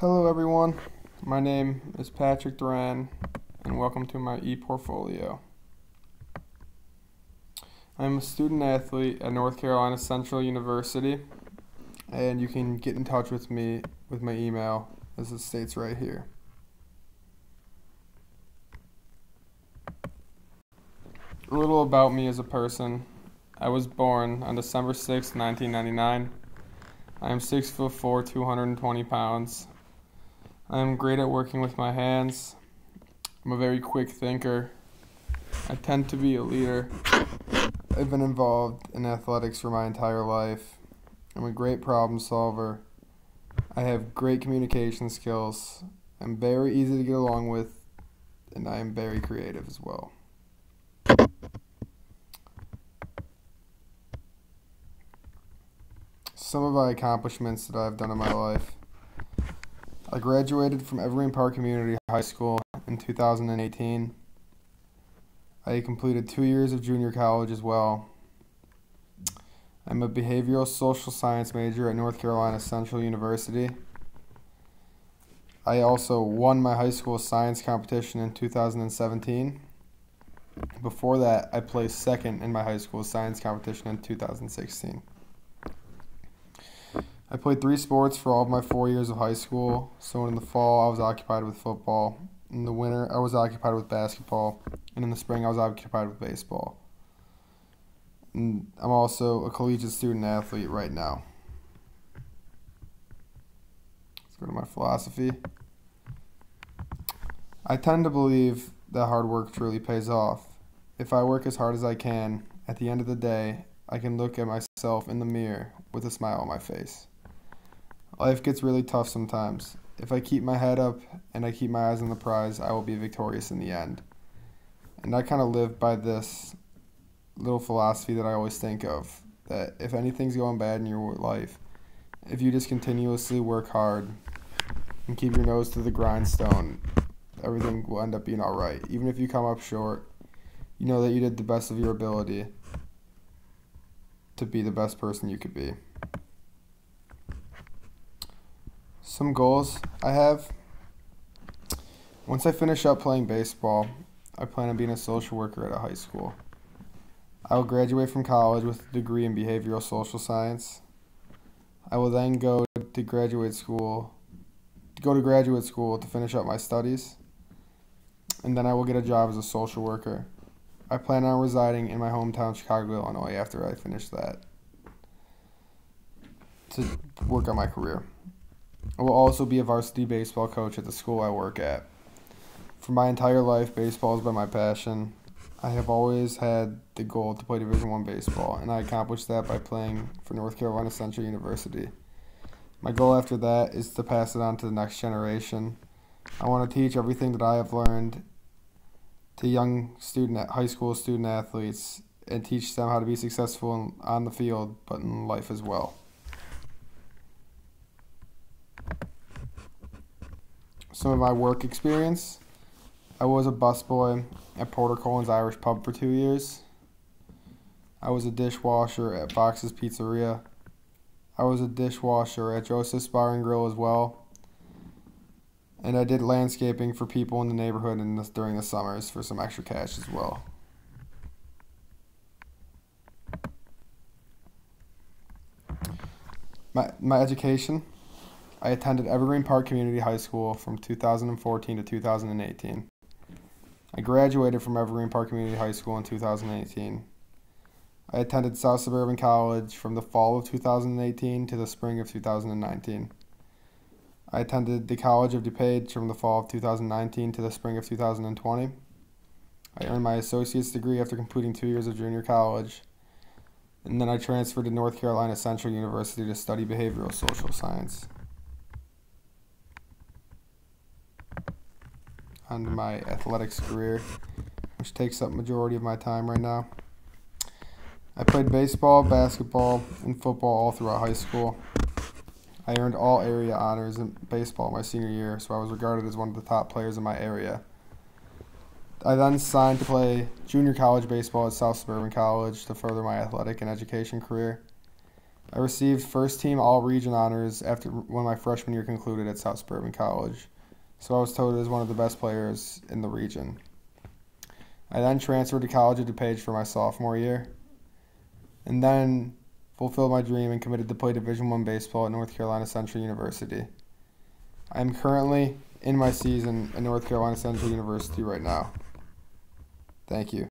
Hello, everyone. My name is Patrick Doran, and welcome to my e-portfolio. I'm a student athlete at North Carolina Central University, and you can get in touch with me with my email, as it states right here. A little about me as a person. I was born on December 6, 1999. I am 6 foot 4, 220 pounds. I am great at working with my hands. I'm a very quick thinker. I tend to be a leader. I've been involved in athletics for my entire life. I'm a great problem solver. I have great communication skills. I'm very easy to get along with, and I am very creative as well. Some of my accomplishments that I've done in my life. I graduated from Evergreen Park Community High School in 2018. I completed two years of junior college as well. I'm a behavioral social science major at North Carolina Central University. I also won my high school science competition in 2017. Before that, I placed second in my high school science competition in 2016. I played three sports for all of my four years of high school. So in the fall, I was occupied with football. In the winter, I was occupied with basketball. And in the spring, I was occupied with baseball. And I'm also a collegiate student athlete right now. Let's go to my philosophy. I tend to believe that hard work truly pays off. If I work as hard as I can, at the end of the day, I can look at myself in the mirror with a smile on my face. Life gets really tough sometimes. If I keep my head up and I keep my eyes on the prize, I will be victorious in the end. And I kind of live by this little philosophy that I always think of that if anything's going bad in your life, if you just continuously work hard and keep your nose to the grindstone, everything will end up being all right. Even if you come up short, you know that you did the best of your ability to be the best person you could be. Some goals I have. Once I finish up playing baseball, I plan on being a social worker at a high school. I will graduate from college with a degree in behavioral social science. I will then go to graduate school, go to graduate school to finish up my studies, and then I will get a job as a social worker. I plan on residing in my hometown, Chicago, Illinois, after I finish that to work on my career. I will also be a varsity baseball coach at the school I work at. For my entire life, baseball has been my passion. I have always had the goal to play Division One baseball, and I accomplished that by playing for North Carolina Central University. My goal after that is to pass it on to the next generation. I want to teach everything that I have learned to young student, high school student athletes, and teach them how to be successful on the field, but in life as well. Some of my work experience. I was a busboy at Porter Colin's Irish Pub for two years. I was a dishwasher at Fox's Pizzeria. I was a dishwasher at Joseph's Bar and Grill as well. And I did landscaping for people in the neighborhood in during the summers for some extra cash as well. My, my education. I attended Evergreen Park Community High School from 2014 to 2018. I graduated from Evergreen Park Community High School in 2018. I attended South Suburban College from the fall of 2018 to the spring of 2019. I attended the College of DuPage from the fall of 2019 to the spring of 2020. I earned my associate's degree after completing two years of junior college. And then I transferred to North Carolina Central University to study behavioral social science. Onto my athletics career, which takes up majority of my time right now. I played baseball, basketball, and football all throughout high school. I earned all area honors in baseball my senior year, so I was regarded as one of the top players in my area. I then signed to play junior college baseball at South Suburban College to further my athletic and education career. I received first team all region honors after when my freshman year concluded at South Suburban College, so I was touted as one of the best players in the region. I then transferred to College of DuPage for my sophomore year, and then fulfilled my dream and committed to play Division One baseball at North Carolina Central University. I am currently in my season at North Carolina Central University right now. Thank you.